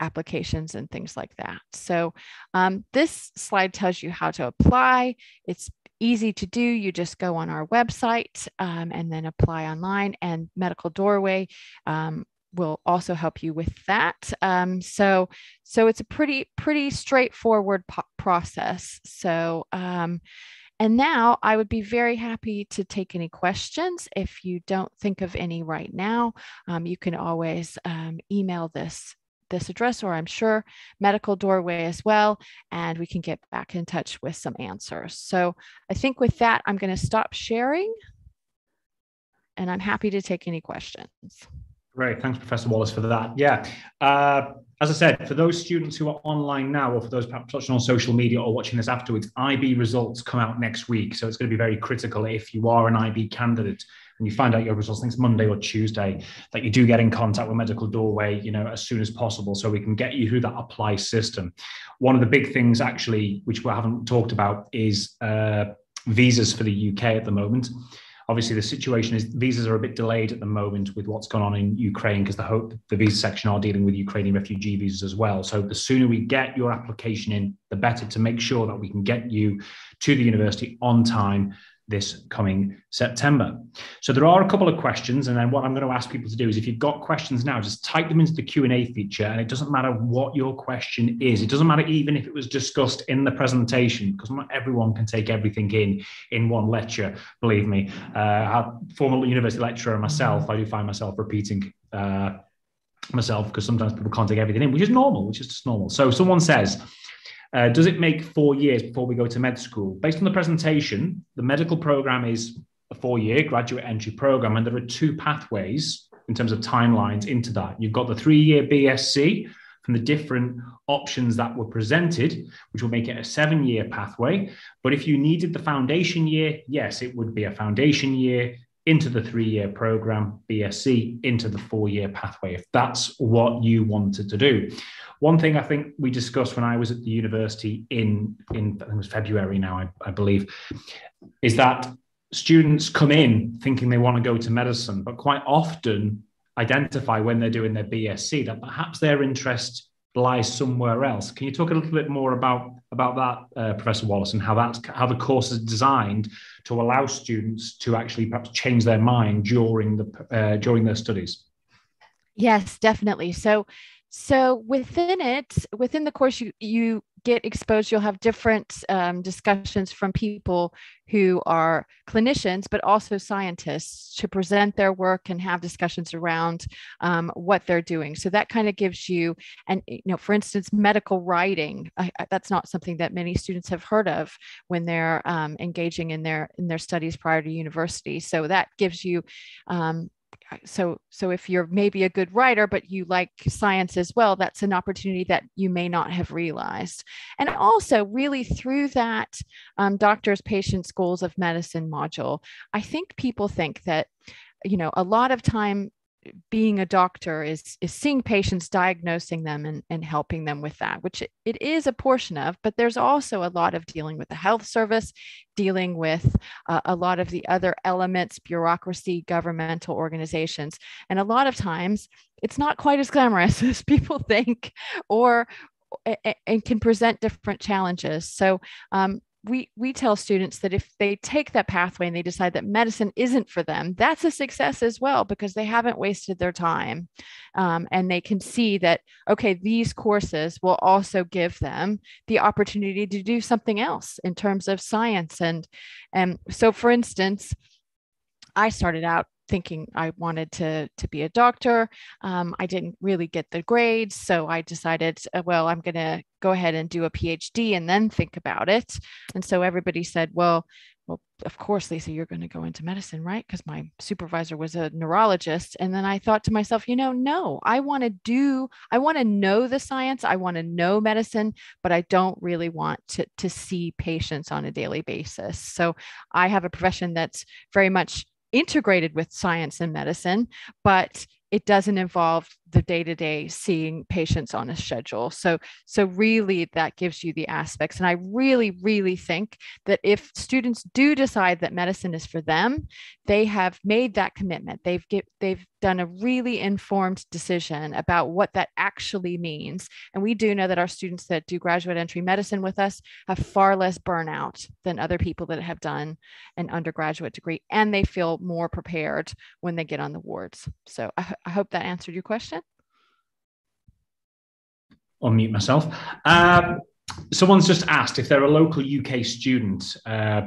S2: applications and things like that. So um, this slide tells you how to apply. It's easy to do. You just go on our website um, and then apply online, and Medical Doorway um, will also help you with that. Um, so, so it's a pretty pretty straightforward po- process. So. Um, and now I would be very happy to take any questions. If you don't think of any right now, um, you can always um, email this this address, or I'm sure medical doorway as well, and we can get back in touch with some answers. So I think with that, I'm going to stop sharing and I'm happy to take any questions.
S1: Great. Thanks, Professor Wallace, for that. Yeah. Uh, as I said, for those students who are online now, or for those perhaps watching on social media or watching this afterwards, IB results come out next week. So it's going to be very critical if you are an IB candidate and you find out your results, I think it's Monday or Tuesday, that you do get in contact with Medical Doorway, you know, as soon as possible, so we can get you through that apply system. One of the big things, actually, which we haven't talked about, is uh, visas for the UK at the moment. Obviously, the situation is visas are a bit delayed at the moment with what's gone on in Ukraine because the hope the visa section are dealing with Ukrainian refugee visas as well. So the sooner we get your application in, the better to make sure that we can get you to the university on time this coming September. So there are a couple of questions, and then what I'm going to ask people to do is, if you've got questions now, just type them into the Q and A feature, and it doesn't matter what your question is. It doesn't matter even if it was discussed in the presentation, because not everyone can take everything in in one lecture. Believe me, uh, a former university lecturer myself, I do find myself repeating. Uh, myself because sometimes people can't take everything in which is normal which is just normal so someone says Uh, does it make four years before we go to med school? Based on the presentation, the medical program is a four year graduate entry program, and there are two pathways in terms of timelines into that. You've got the three year BSc from the different options that were presented, which will make it a seven year pathway. But if you needed the foundation year, yes, it would be a foundation year into the three year program, BSc, into the four year pathway, if that's what you wanted to do. One thing I think we discussed when I was at the university in, in I think it was February now, I, I believe, is that students come in thinking they want to go to medicine, but quite often identify when they're doing their BSc that perhaps their interest lies somewhere else. Can you talk a little bit more about about that, uh, Professor Wallace, and how that's how the course is designed to allow students to actually perhaps change their mind during the uh, during their studies?
S2: Yes, definitely. So so within it, within the course, you you get exposed. You'll have different um, discussions from people who are clinicians, but also scientists to present their work and have discussions around um, what they're doing. So that kind of gives you, and you know, for instance, medical writing. I, I, that's not something that many students have heard of when they're um, engaging in their in their studies prior to university. So that gives you um, so so if you're maybe a good writer but you like science as well that's an opportunity that you may not have realized. And also really through that um, doctors patients goals of medicine module i think people think that you know a lot of time being a doctor is is seeing patients diagnosing them and, and helping them with that which it, is a portion of but there's also a lot of dealing with the health service dealing with uh, a lot of the other elements bureaucracy governmental organizations. And a lot of times it's not quite as glamorous as people think or and can present different challenges. So um, we we tell students that if they take that pathway and they decide that medicine isn't for them that's a success as well because they haven't wasted their time um, and they can see that okay these courses will also give them the opportunity to do something else in terms of science. And and so for instance i started out thinking I wanted to to be a doctor. Um, I didn't really get the grades, so I decided, uh, well, I'm going to go ahead and do a PhD and then think about it. And so everybody said, well, well, of course, Lisa, you're going to go into medicine, right? Because my supervisor was a neurologist. And then I thought to myself, you know, no, I want to do, I want to know the science, I want to know medicine, but I don't really want to, to see patients on a daily basis. So I have a profession that's very much integrated with science and medicine, but it doesn't involve the day-to-day seeing patients on a schedule. So so really that gives you the aspects. And i really really think that if students do decide that medicine is for them they have made that commitment. They've get, they've done a really informed decision about what that actually means. And we do know that our students that do graduate entry medicine with us have far less burnout than other people that have done an undergraduate degree and they feel more prepared when they get on the wards. So i, I hope that answered your question
S1: unmute myself. Um, someone's just asked if they're a local UK student, uh,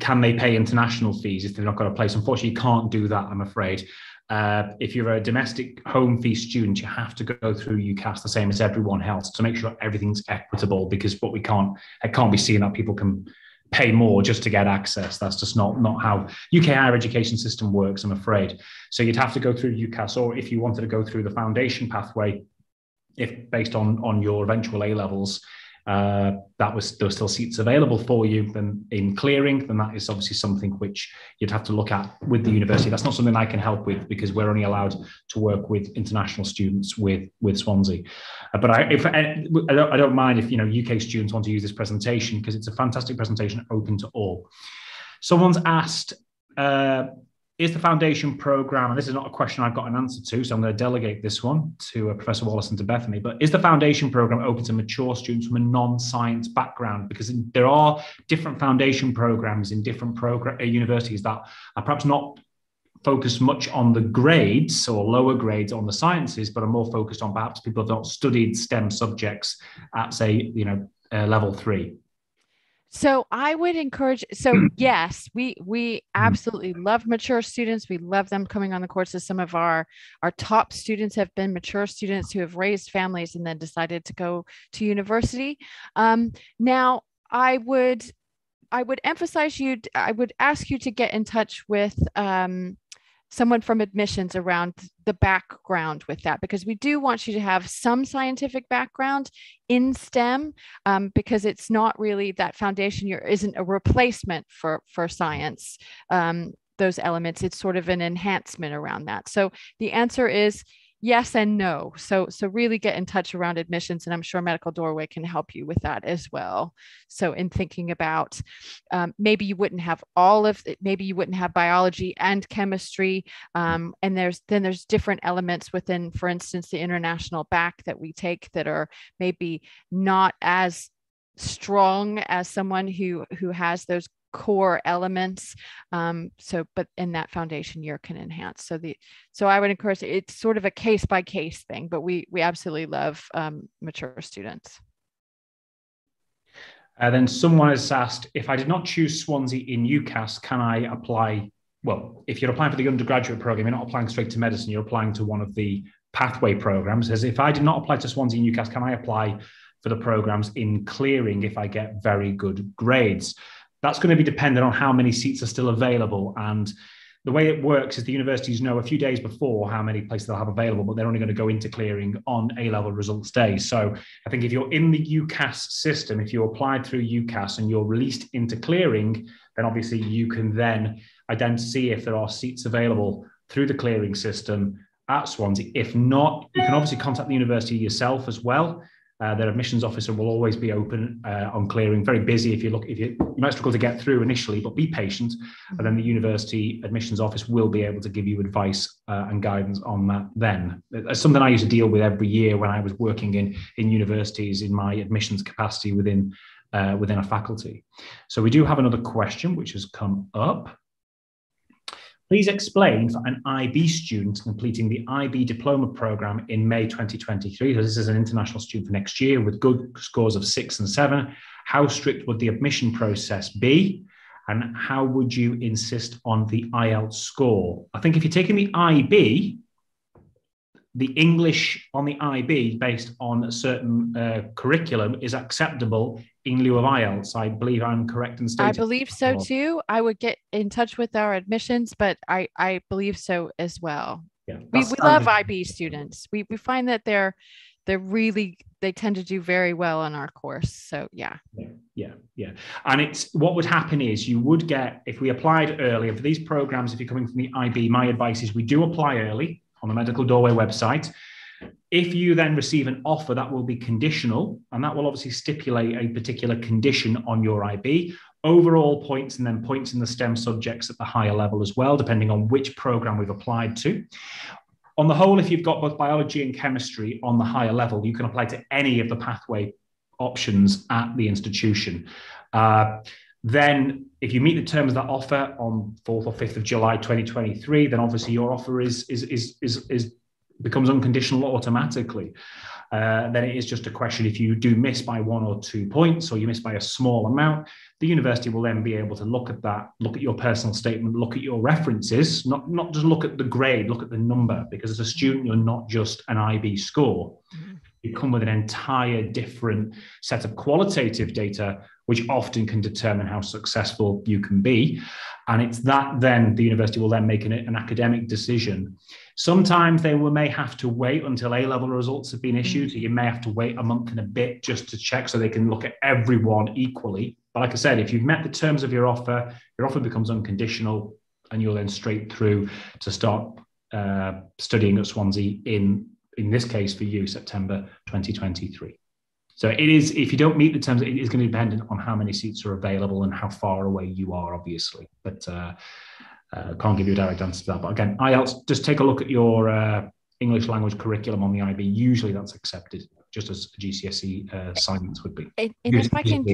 S1: can they pay international fees if they've not got a place? Unfortunately, you can't do that, I'm afraid. Uh, if you're a domestic home fee student, you have to go through UCAS the same as everyone else to make sure everything's equitable. Because what we can't, it can't be seen that people can pay more just to get access. That's just not not how UK higher education system works. I'm afraid. So you'd have to go through UCAS, or if you wanted to go through the foundation pathway, if based on on your eventual A levels, uh, that was there were still seats available for you, then in clearing, then that is obviously something which you'd have to look at with the university. That's not something I can help with because we're only allowed to work with international students with with Swansea. Uh, but I, if I, don't, I don't mind if you know UK students want to use this presentation because it's a fantastic presentation open to all. Someone's asked. Uh, is the foundation program, and this is not a question I've got an answer to, so I'm going to delegate this one to uh, Professor Wallace and to Bethany, but is the foundation program open to mature students from a non-science background? Because there are different foundation programs in different program, uh, universities that are perhaps not focused much on the grades or lower grades on the sciences, but are more focused on perhaps people who have not studied STEM subjects at, say, you know, uh, level three.
S2: So I would encourage. So yes, we we absolutely love mature students. We love them coming on the courses. Some of our our top students have been mature students who have raised families and then decided to go to university. Um, now I would I would emphasize you. I would ask you to get in touch with. Um, someone from admissions around the background with that because we do want you to have some scientific background in STEM um, because it's not really that foundation year isn't a replacement for for science. Um, those elements, it's sort of an enhancement around that. So the answer is yes and no. So so really get in touch around admissions and i'm sure medical doorway can help you with that as well. So in thinking about um, maybe you wouldn't have all of it maybe you wouldn't have biology and chemistry um, and there's then there's different elements within for instance the international bacc that we take that are maybe not as strong as someone who who has those core elements um, so but in that foundation year can enhance. So the so i would encourage it's sort of a case by case thing but we we absolutely love um, mature students.
S1: And then someone has asked if i did not choose swansea in ucas can i apply well if you're applying for the undergraduate program you're not applying straight to medicine you're applying to one of the pathway programs. As if i did not apply to swansea in ucas can i apply for the programs in clearing if i get very good grades that's going to be dependent on how many seats are still available. And the way it works is the universities know a few days before how many places they'll have available, but they're only going to go into clearing on A level results day. So I think if you're in the UCAS system, if you applied through UCAS and you're released into clearing, then obviously you can then identify see if there are seats available through the clearing system at Swansea. If not, you can obviously contact the university yourself as well. Uh, their admissions officer will always be open uh, on clearing. Very busy if you look. If you you might struggle to get through initially, but be patient, and then the university admissions office will be able to give you advice uh, and guidance on that. Then it's something I used to deal with every year when I was working in in universities in my admissions capacity within uh, within a faculty. So we do have another question which has come up. Please explain for an IB student completing the IB diploma program in May 2023. So this is an international student for next year with good scores of six and seven. How strict would the admission process be? And how would you insist on the IELTS score? I think if you're taking the IB, the English on the IB based on a certain uh, curriculum is acceptable in lieu of IELTS. I believe I'm correct in stating.
S2: I believe so too. I would get in touch with our admissions, but I, I believe so as well. Yeah, we, we love IB students. We, we find that they're they're really they tend to do very well on our course. So yeah.
S1: yeah. Yeah, yeah. And it's what would happen is you would get if we applied earlier for these programs, if you're coming from the IB, my advice is we do apply early on the Medical Doorway website. If you then receive an offer, that will be conditional, and that will obviously stipulate a particular condition on your IB, overall points, and then points in the STEM subjects at the higher level as well, depending on which program we've applied to. On the whole, if you've got both biology and chemistry on the higher level, you can apply to any of the pathway options at the institution. Uh, then, if you meet the terms of that offer on 4th or 5th of July 2023, then obviously your offer is, is, is, is, is becomes unconditional automatically. Uh, then it is just a question if you do miss by one or two points or you miss by a small amount, the university will then be able to look at that, look at your personal statement, look at your references, not, not just look at the grade, look at the number, because as a student, you're not just an IB score. Mm-hmm. You come with an entire different set of qualitative data, which often can determine how successful you can be. And it's that then the university will then make an, an academic decision Sometimes they will, may have to wait until A level results have been issued. So you may have to wait a month and a bit just to check so they can look at everyone equally. But like I said, if you've met the terms of your offer, your offer becomes unconditional and you're then straight through to start uh, studying at Swansea in, in this case for you, September 2023. So it is, if you don't meet the terms, it is going to depend on how many seats are available and how far away you are, obviously. But uh, uh, can't give you a direct answer to that. But again, IELTS, just take a look at your uh, English language curriculum on the IB. Usually that's accepted, just as GCSE uh, assignments would be.
S2: And, and if I can,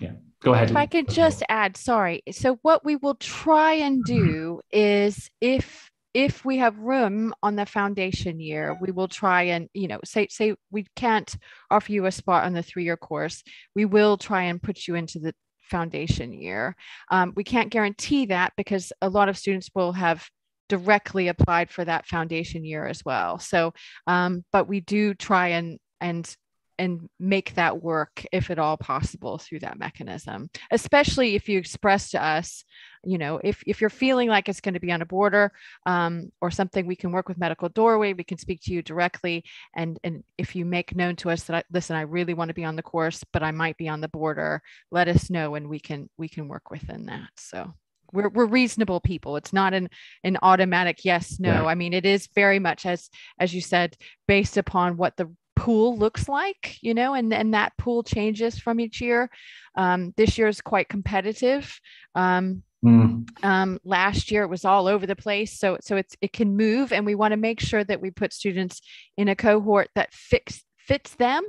S1: yeah, go ahead.
S2: If I could just add, sorry. So what we will try and do is if if we have room on the foundation year, we will try and, you know, say, say we can't offer you a spot on the three-year course, we will try and put you into the foundation year. Um, we can't guarantee that because a lot of students will have directly applied for that foundation year as well. So, um, but we do try and and and make that work if at all possible through that mechanism especially if you express to us you know if, if you're feeling like it's going to be on a border um, or something we can work with medical doorway we can speak to you directly and and if you make known to us that I, listen i really want to be on the course but i might be on the border let us know and we can we can work within that. So we're, we're reasonable people. It's not an an automatic yes no. I mean it is very much as as you said based upon what the pool looks like, you know, and, and that pool changes from each year. Um, this year is quite competitive. Um, mm. um, last year it was all over the place, so so it's it can move, and we want to make sure that we put students in a cohort that fix fits them.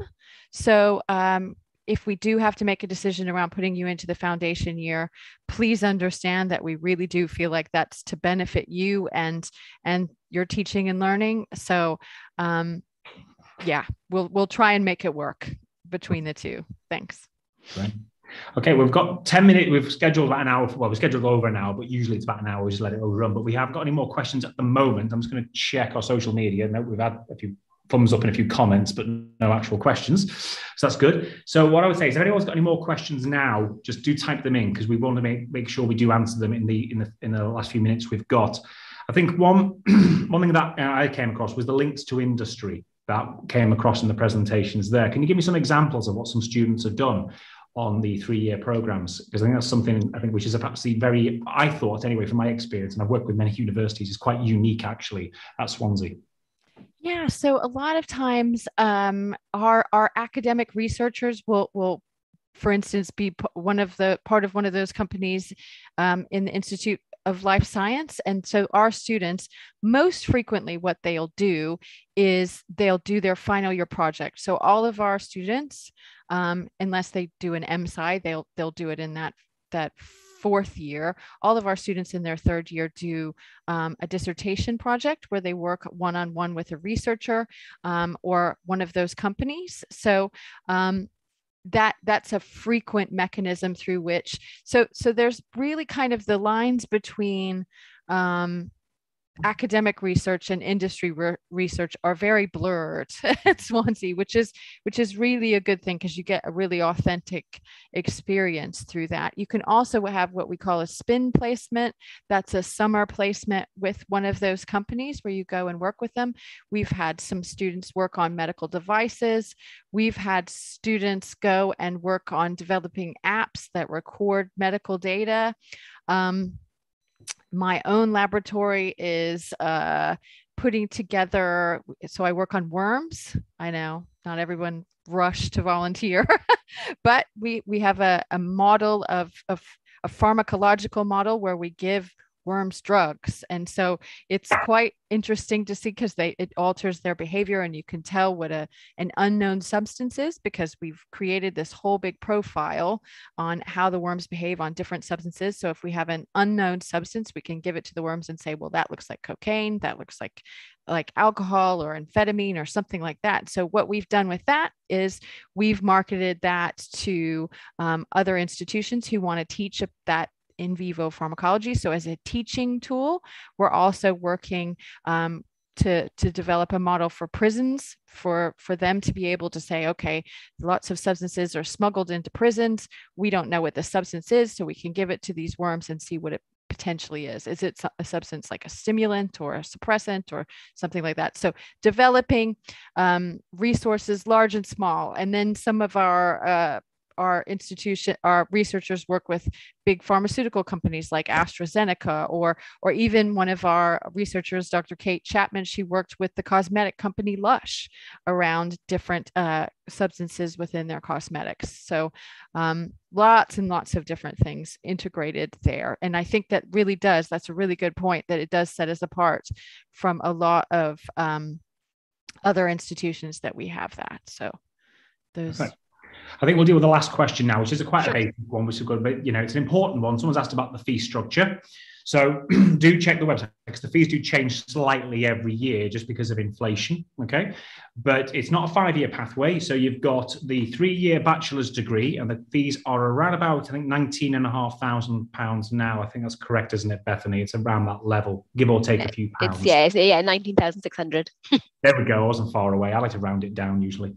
S2: So um, if we do have to make a decision around putting you into the foundation year, please understand that we really do feel like that's to benefit you and and your teaching and learning. So um, yeah, we'll we'll try and make it work between the two. Thanks.
S1: Okay, we've got 10 minutes. We've scheduled about an hour. Well, we're scheduled over an hour, but usually it's about an hour. We just let it overrun. But we have got any more questions at the moment. I'm just going to check our social media. No, we've had a few thumbs up and a few comments, but no actual questions. So that's good. So what I would say is if anyone's got any more questions now, just do type them in because we want to make, make sure we do answer them in the in the in the last few minutes we've got. I think one one thing that uh, I came across was the links to industry that came across in the presentations there. Can you give me some examples of what some students have done on the three-year programs? Because I think that's something I think which is perhaps the very, I thought anyway, from my experience, and I've worked with many universities, is quite unique actually at Swansea.
S2: Yeah, so a lot of times um, our our academic researchers will will for instance, be one of the part of one of those companies um, in the Institute of life science. And so our students, most frequently, what they'll do is they'll do their final year project. So all of our students, um, unless they do an MSci, they'll they'll do it in that that fourth year. All of our students in their third year do um, a dissertation project where they work one on one with a researcher um, or one of those companies. So um, that that's a frequent mechanism through which so so there's really kind of the lines between um, academic research and industry re- research are very blurred at Swansea, which is which is really a good thing because you get a really authentic experience through that. You can also have what we call a spin placement. That's a summer placement with one of those companies where you go and work with them. We've had some students work on medical devices. We've had students go and work on developing apps that record medical data. Um, my own laboratory is uh, putting together. So I work on worms. I know not everyone rushed to volunteer, but we we have a, a model of, of a pharmacological model where we give worms drugs and so it's quite interesting to see because they it alters their behavior and you can tell what a an unknown substance is because we've created this whole big profile on how the worms behave on different substances so if we have an unknown substance we can give it to the worms and say well that looks like cocaine that looks like like alcohol or amphetamine or something like that. So, what we've done with that is we've marketed that to um, other institutions who want to teach that in vivo pharmacology. So, as a teaching tool, we're also working um, to, to develop a model for prisons for, for them to be able to say, okay, lots of substances are smuggled into prisons. We don't know what the substance is, so we can give it to these worms and see what it potentially is. Is it a substance like a stimulant or a suppressant or something like that? So developing um, resources large and small. And then some of our uh, our institution, our researchers work with big pharmaceutical companies like AstraZeneca, or or even one of our researchers, Dr. Kate Chapman, she worked with the cosmetic company Lush around different uh, substances within their cosmetics. So um, lots and lots of different things integrated there, and I think that really does. That's a really good point. That it does set us apart from a lot of um, other institutions that we have that. So those. Okay.
S1: I think we'll deal with the last question now, which is a quite sure. a basic one, which is good, but you know, it's an important one. Someone's asked about the fee structure. So do check the website because the fees do change slightly every year just because of inflation. Okay. But it's not a five year pathway. So you've got the three year bachelor's degree, and the fees are around about, I think, £19,500 now. I think that's correct, isn't it, Bethany? It's around that level, give or take a few pounds.
S3: It's, yeah, it's, yeah, 19,600.
S1: there we go. I wasn't far away. I like to round it down usually.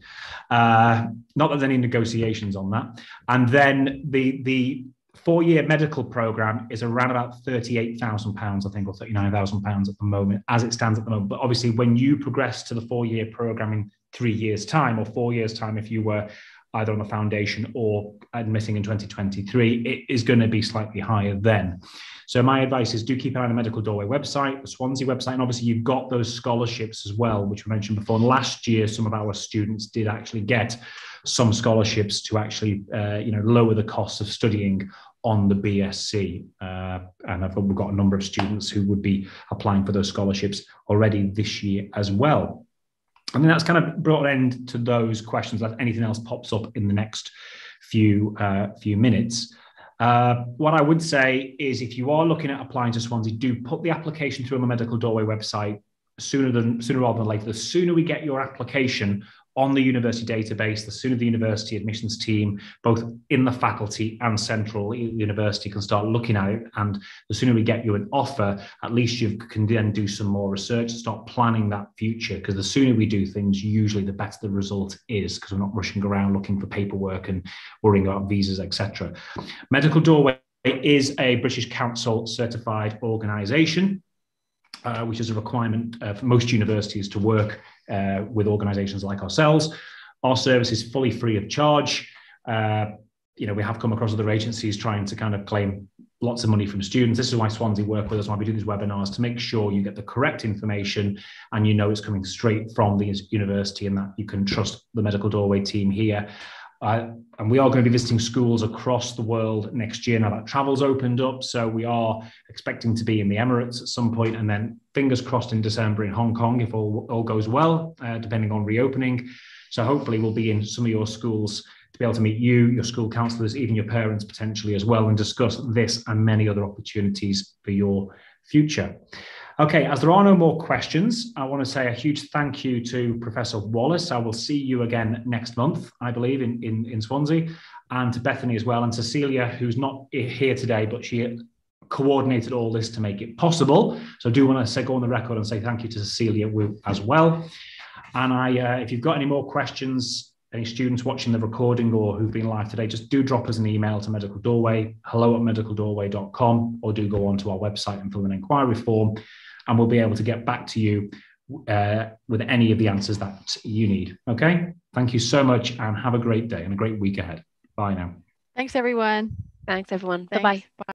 S1: Uh, not that there's any negotiations on that. And then the, the, four year medical program is around about £38,000, I think, or £39,000 at the moment, as it stands at the moment. But obviously, when you progress to the four year program in three years' time or four years' time, if you were either on the foundation or admitting in 2023, it is going to be slightly higher then. So my advice is do keep an eye on the Medical Doorway website, the Swansea website, and obviously you've got those scholarships as well, which we mentioned before. And last year, some of our students did actually get some scholarships to actually, uh, you know, lower the cost of studying on the BSc. Uh, and I've, we've got a number of students who would be applying for those scholarships already this year as well. I mean, that's kind of brought an end to those questions. If anything else pops up in the next few uh, few minutes. Uh, what I would say is if you are looking at applying to Swansea, do put the application through on the Medical Doorway website sooner than sooner rather than later. The sooner we get your application on the university database, the sooner the university admissions team, both in the faculty and central university, can start looking at it. And the sooner we get you an offer, at least you can then do some more research, start planning that future. Because the sooner we do things, usually the better the result is, because we're not rushing around looking for paperwork and worrying about visas, etc. Medical Doorway is a British Council certified organisation. Uh, which is a requirement uh, for most universities to work uh, with organizations like ourselves. Our service is fully free of charge. Uh, you know, we have come across other agencies trying to kind of claim lots of money from students. This is why Swansea work with us, why we do these webinars to make sure you get the correct information and you know it's coming straight from the university and that you can trust the Medical Doorway team here. Uh, and we are going to be visiting schools across the world next year. Now that travel's opened up, so we are expecting to be in the Emirates at some point, and then fingers crossed in December in Hong Kong if all, all goes well, uh, depending on reopening. So hopefully we'll be in some of your schools to be able to meet you, your school counsellors, even your parents potentially as well, and discuss this and many other opportunities for your future. Okay, as there are no more questions, I want to say a huge thank you to Professor Wallace. I will see you again next month, I believe, in, in, in Swansea, and to Bethany as well, and Cecilia, who's not here today, but she coordinated all this to make it possible. So I do want to say, go on the record and say thank you to Cecilia as well. And I, uh, if you've got any more questions, any students watching the recording or who've been live today, just do drop us an email to Medical Doorway, hello at medicaldoorway.com, or do go onto our website and fill an inquiry form, and we'll be able to get back to you uh, with any of the answers that you need. Okay. Thank you so much and have a great day and a great week ahead. Bye now.
S2: Thanks, everyone.
S3: Thanks, everyone. Bye bye.